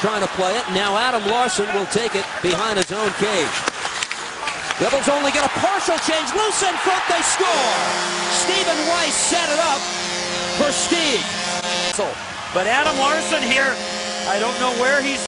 trying to play it. Now Adam Larsson will take it behind his own cage. Devils only get a partial change. Loose in front, they score. Stephen Weiss set it up for Steve. But Adam Larsson here, I don't know where he's